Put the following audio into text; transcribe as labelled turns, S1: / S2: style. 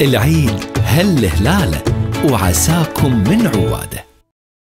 S1: العيد هل هلاله وعساكم من عواده